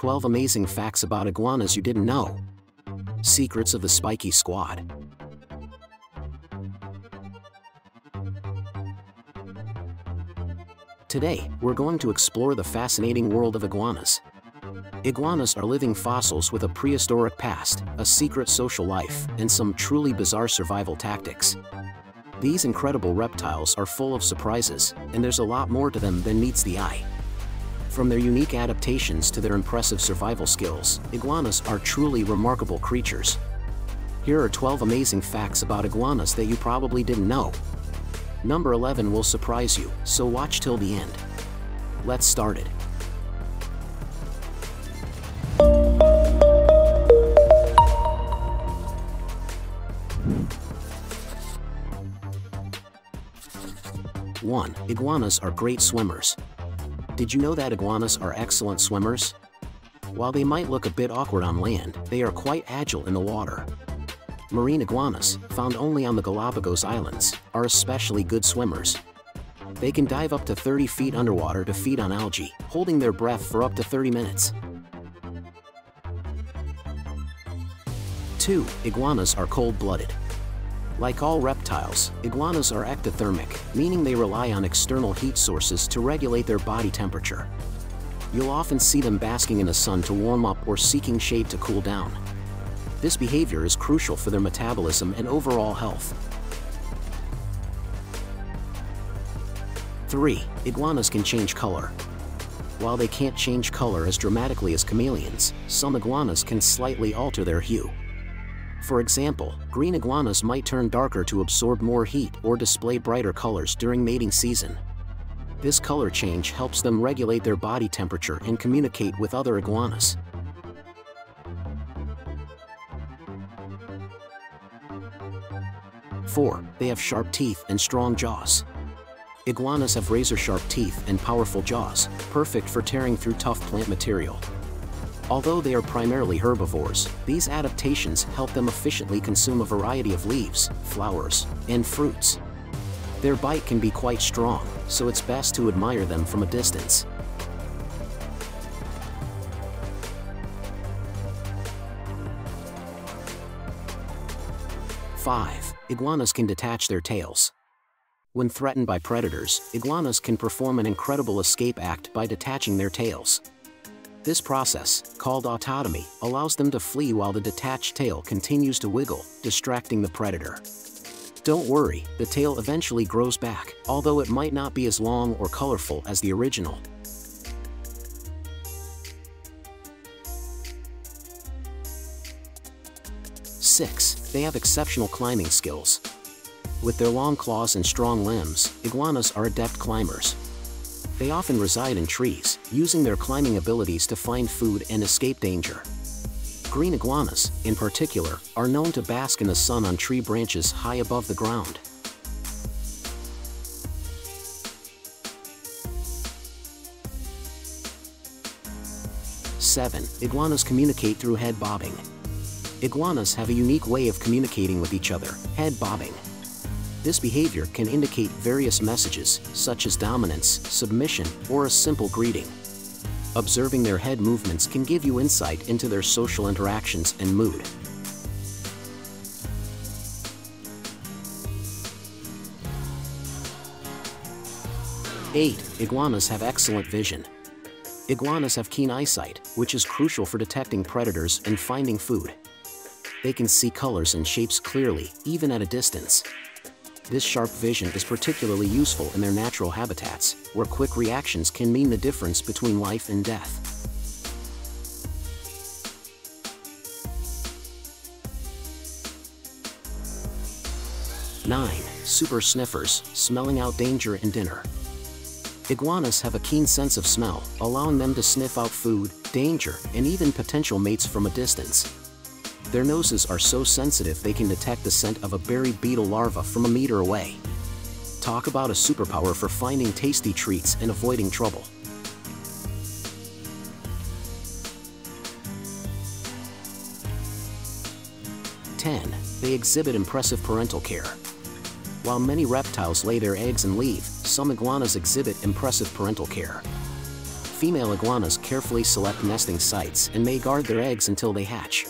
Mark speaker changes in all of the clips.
Speaker 1: 12 amazing facts about iguanas you didn't know. Secrets of the Spiky Squad. Today, we're going to explore the fascinating world of iguanas. Iguanas are living fossils with a prehistoric past, a secret social life, and some truly bizarre survival tactics. These incredible reptiles are full of surprises, and there's a lot more to them than meets the eye. From their unique adaptations to their impressive survival skills, iguanas are truly remarkable creatures. Here are 12 amazing facts about iguanas that you probably didn't know. Number 11 will surprise you, so watch till the end. Let's start it. One, iguanas are great swimmers. Did you know that iguanas are excellent swimmers? While they might look a bit awkward on land, they are quite agile in the water. Marine iguanas, found only on the Galapagos Islands, are especially good swimmers. They can dive up to 30 feet underwater to feed on algae, holding their breath for up to 30 minutes. 2. Iguanas are cold-blooded. Like all reptiles, iguanas are ectothermic, meaning they rely on external heat sources to regulate their body temperature. You'll often see them basking in the sun to warm up or seeking shade to cool down. This behavior is crucial for their metabolism and overall health. 3. Iguanas can change color. While they can't change color as dramatically as chameleons, some iguanas can slightly alter their hue. For example, green iguanas might turn darker to absorb more heat or display brighter colors during mating season. This color change helps them regulate their body temperature and communicate with other iguanas. Four, they have sharp teeth and strong jaws. Iguanas have razor-sharp teeth and powerful jaws, perfect for tearing through tough plant material. Although they are primarily herbivores, these adaptations help them efficiently consume a variety of leaves, flowers, and fruits. Their bite can be quite strong, so it's best to admire them from a distance. Five, iguanas can detach their tails. When threatened by predators, iguanas can perform an incredible escape act by detaching their tails. This process, called autotomy, allows them to flee while the detached tail continues to wiggle, distracting the predator. Don't worry, the tail eventually grows back, although it might not be as long or colorful as the original. Six, they have exceptional climbing skills. With their long claws and strong limbs, iguanas are adept climbers, they often reside in trees, using their climbing abilities to find food and escape danger. Green iguanas, in particular, are known to bask in the sun on tree branches high above the ground. Seven, iguanas communicate through head bobbing. Iguanas have a unique way of communicating with each other, head bobbing. This behavior can indicate various messages, such as dominance, submission, or a simple greeting. Observing their head movements can give you insight into their social interactions and mood. Eight, iguanas have excellent vision. Iguanas have keen eyesight, which is crucial for detecting predators and finding food. They can see colors and shapes clearly, even at a distance. This sharp vision is particularly useful in their natural habitats, where quick reactions can mean the difference between life and death. Nine, super sniffers, smelling out danger in dinner. Iguanas have a keen sense of smell, allowing them to sniff out food, danger, and even potential mates from a distance. Their noses are so sensitive they can detect the scent of a buried beetle larva from a meter away. Talk about a superpower for finding tasty treats and avoiding trouble. Ten, they exhibit impressive parental care. While many reptiles lay their eggs and leave, some iguanas exhibit impressive parental care. female iguanas carefully select nesting sites and may guard their eggs until they hatch.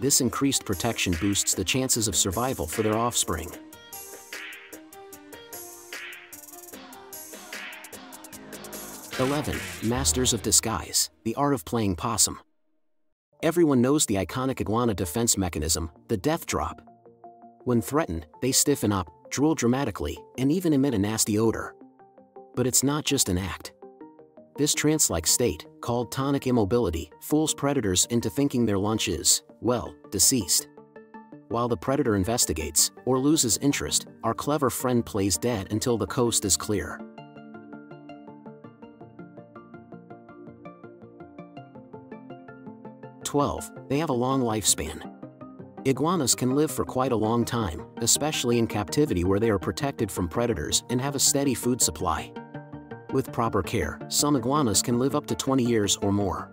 Speaker 1: This increased protection boosts the chances of survival for their offspring. Eleven, Masters of Disguise, the art of playing possum. Everyone knows the iconic iguana defense mechanism, the death drop. When threatened, they stiffen up, drool dramatically, and even emit a nasty odor. But it's not just an act. This trance-like state, called tonic immobility, fools predators into thinking their lunch is, well, deceased. While the predator investigates, or loses interest, our clever friend plays dead until the coast is clear. Twelve, they have a long lifespan. Iguanas can live for quite a long time, especially in captivity where they are protected from predators and have a steady food supply. With proper care, some iguanas can live up to 20 years or more.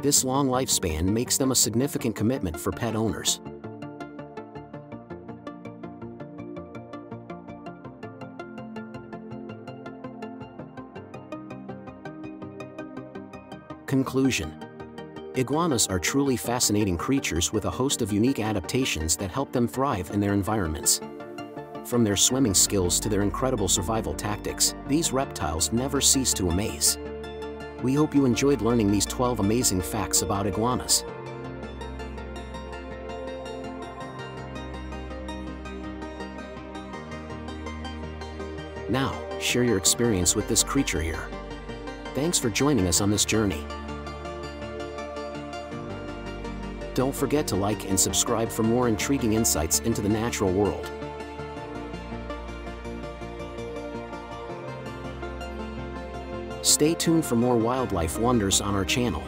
Speaker 1: This long lifespan makes them a significant commitment for pet owners. Conclusion Iguanas are truly fascinating creatures with a host of unique adaptations that help them thrive in their environments. From their swimming skills to their incredible survival tactics, these reptiles never cease to amaze. We hope you enjoyed learning these 12 amazing facts about iguanas. Now, share your experience with this creature here. Thanks for joining us on this journey. Don't forget to like and subscribe for more intriguing insights into the natural world. Stay tuned for more wildlife wonders on our channel.